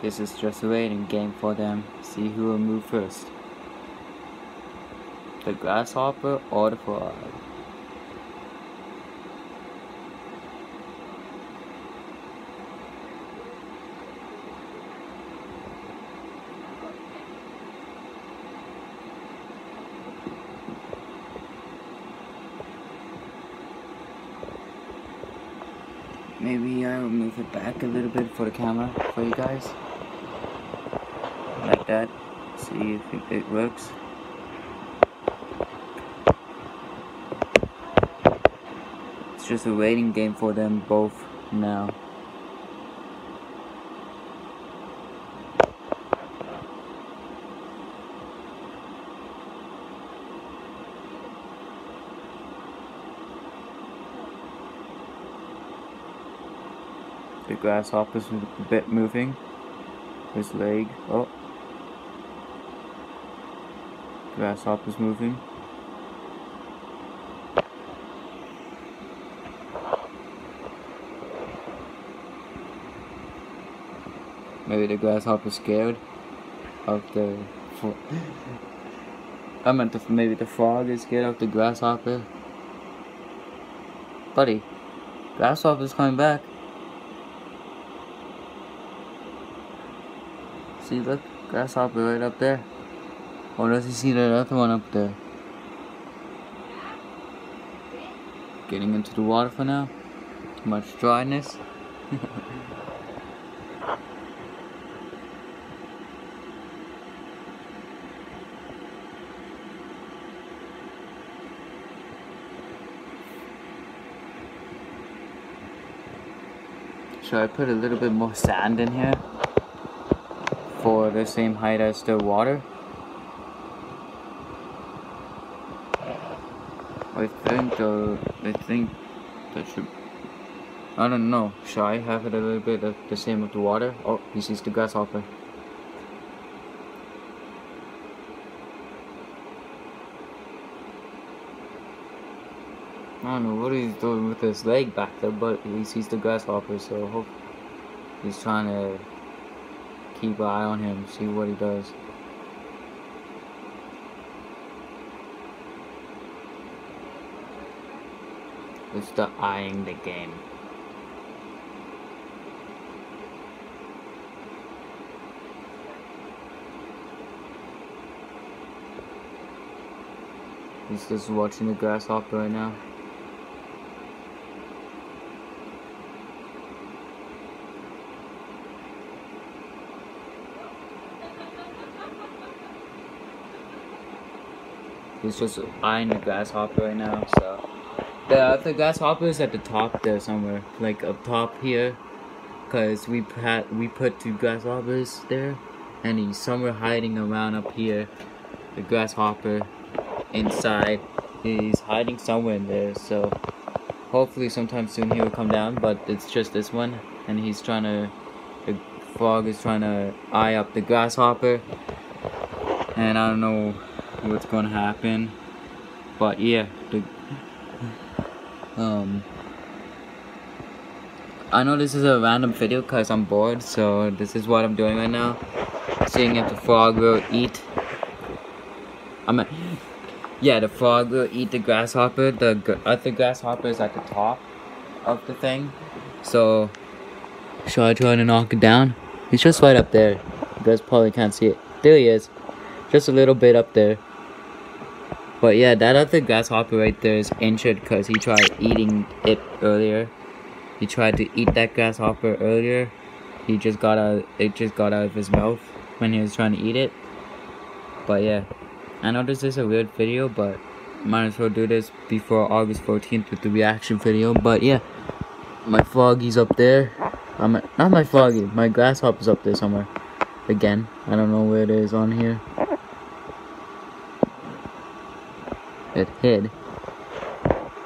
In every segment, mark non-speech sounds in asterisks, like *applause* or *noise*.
This is just a waiting game for them. See who will move first. The grasshopper or the frog. Maybe uh, I will move it back a little bit for the camera for you guys. Like that. See if it works. It's just a waiting game for them both now. The grasshopper's a bit moving. His leg. Oh. Grasshopper's moving. Maybe the grasshopper's scared of the. *laughs* I meant the, maybe the frog is scared of the grasshopper. Eh? Buddy, grasshopper's coming back. See, look, grasshopper right up there. Or does he see that other one up there? Getting into the water for now. Too much dryness. *laughs* Should I put a little bit more sand in here? For the same height as the water? I think uh, I think that should I don't know. Should I have it a little bit of the same with the water? Oh, he sees the grasshopper. I don't know what he's doing with his leg back there, but he sees the grasshopper, so I hope he's trying to keep an eye on him, see what he does. It's the eyeing the game. He's just watching the grasshopper right now. He's just eyeing the grasshopper right now, so. The, grasshopper is at the top there somewhere, like up top here. Cause we had we put two grasshoppers there, and he's somewhere hiding around up here. The grasshopper inside, he's hiding somewhere in there. So hopefully sometime soon he will come down. But it's just this one, and he's trying to. The frog is trying to eye up the grasshopper, and I don't know what's gonna happen. But yeah, the um I know this is a random video because I'm bored, so this is what I'm doing right now. Seeing if the frog will eat. I mean, yeah, the frog will eat the grasshopper. The other grasshopper is at the top of the thing. So, should I try to knock it down? He's just right up there. You guys probably can't see it. There he is. Just a little bit up there. But yeah, that other grasshopper right there is injured because he tried eating it earlier. He tried to eat that grasshopper earlier. He just got out. It just got out of his mouth when he was trying to eat it. But yeah, I know this is a weird video, but might as well do this before August 14th with the reaction video. But yeah, my froggy's up there. I'm not my froggy. My grasshopper's up there somewhere. Again, I don't know where it is on here. It hid.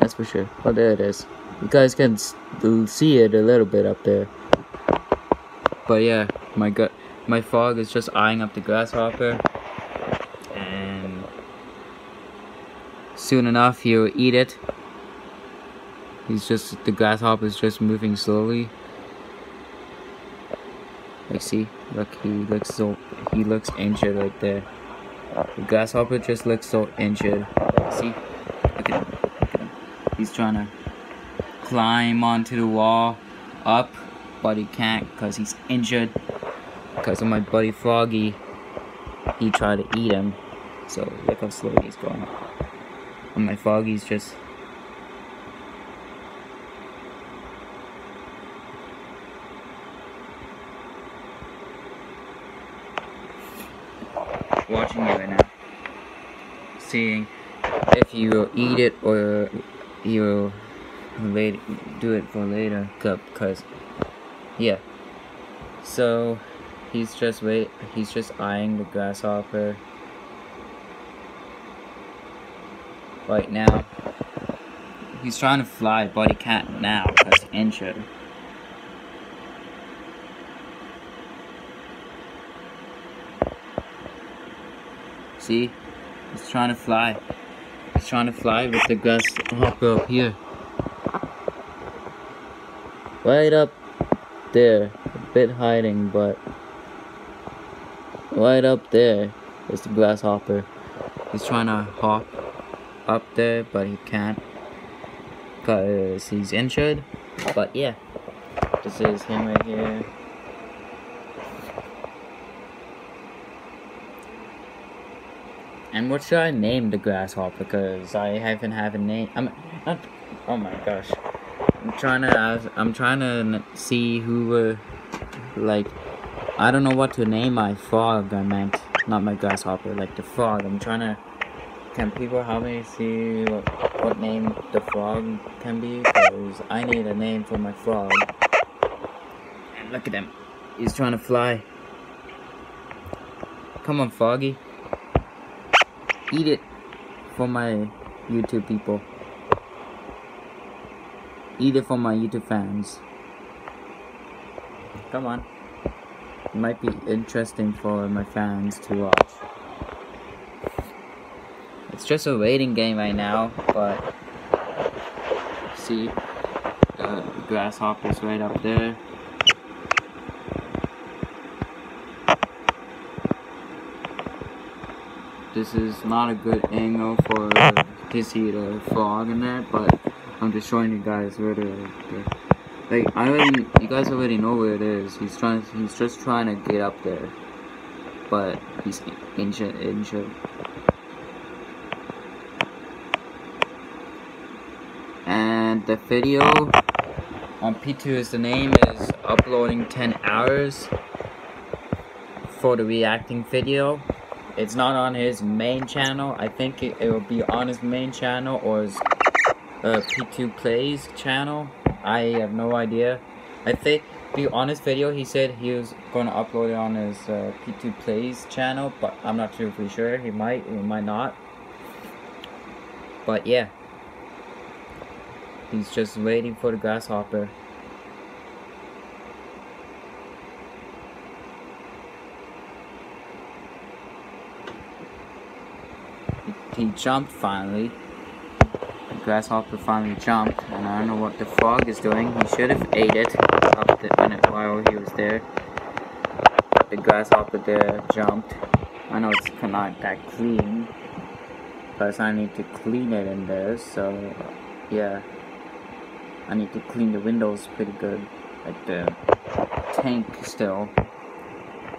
That's for sure. But there it is. You guys can see it a little bit up there. But yeah, my gut, my frog is just eyeing up the grasshopper, and soon enough he'll eat it. He's just the grasshopper is just moving slowly. Like see, look, he looks so he looks injured right there. The grasshopper just looks so injured. See, look at him. Look at him. He's trying to climb onto the wall, up, but he can't because he's injured. Because of my buddy Froggy, he tried to eat him. So look how slow he's going. And my Froggy's just watching you right now, seeing if you will eat it or you do it for later, cause yeah. So he's just wait, he's just eyeing the grasshopper right now. He's trying to fly, but he can't now because injured. See? He's trying to fly. He's trying to fly with the grasshopper up here. Right up there. A bit hiding, but right up there is the grasshopper. He's trying to hop up there, but he can't because he's injured. But yeah, this is him right here. And what should I name the grasshopper? Because I haven't have a name. I'm not. Oh my gosh. I'm trying to. Ask, I'm trying to see who would like. I don't know what to name my frog. I meant not my grasshopper. Like the frog. I'm trying to. Can people help me see what, what name the frog can be? Because I need a name for my frog. And look at him. He's trying to fly. Come on, Froggy eat it for my YouTube people. Eat it for my YouTube fans. Come on. It might be interesting for my fans to watch. It's just a waiting game right now, but see the grasshopper's right up there. This is not a good angle for to see the frog in there, but I'm just showing you guys where the, the like I already you guys already know where it is. He's trying he's just trying to get up there. But he's injured injured. And the video on P2istheName is uploading 10 hours for the reacting video. It's not on his main channel. I think it, it will be on his main channel or his uh, P2 Plays channel. I have no idea. I think, be honest video, he said he was going to upload it on his uh, P2 Plays channel, but I'm not too sure. He might, he might not. But yeah. He's just waiting for the grasshopper. He jumped finally. The grasshopper finally jumped, and I don't know what the frog is doing. He should have ate it the, while he was there. The grasshopper there jumped. I know it's not that clean, because I need to clean it in there, so yeah. I need to clean the windows pretty good, like the tank still.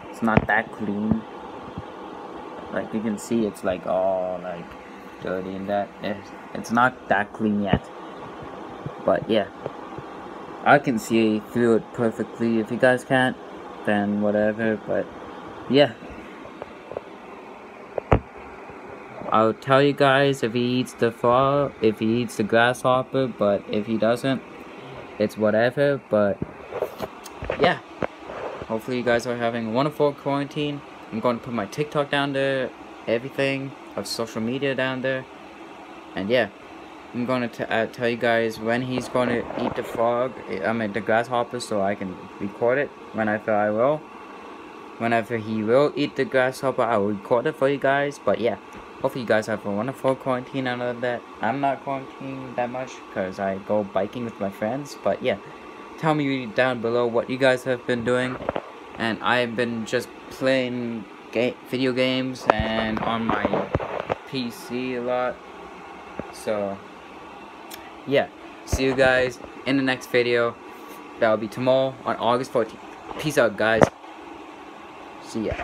It's not that clean like you can see it's like all like dirty and that. It's, it's not that clean yet. But yeah. I can see through it perfectly. If you guys can't then whatever. But yeah. I'll tell you guys if he eats the frog if he eats the grasshopper but if he doesn't it's whatever. But yeah. Hopefully you guys are having a wonderful quarantine I'm going to put my TikTok down there, everything of social media down there. And yeah, I'm going to uh, tell you guys when he's going to eat the frog, I mean the grasshopper, so I can record it whenever I will. Whenever he will eat the grasshopper, I will record it for you guys. But yeah, hopefully you guys have a wonderful quarantine out of that. I'm not quarantining that much because I go biking with my friends. But yeah, tell me down below what you guys have been doing and I've been just playing ga video games and on my PC a lot. So, yeah. See you guys in the next video. That'll be tomorrow on August 14th. Peace out, guys. See ya.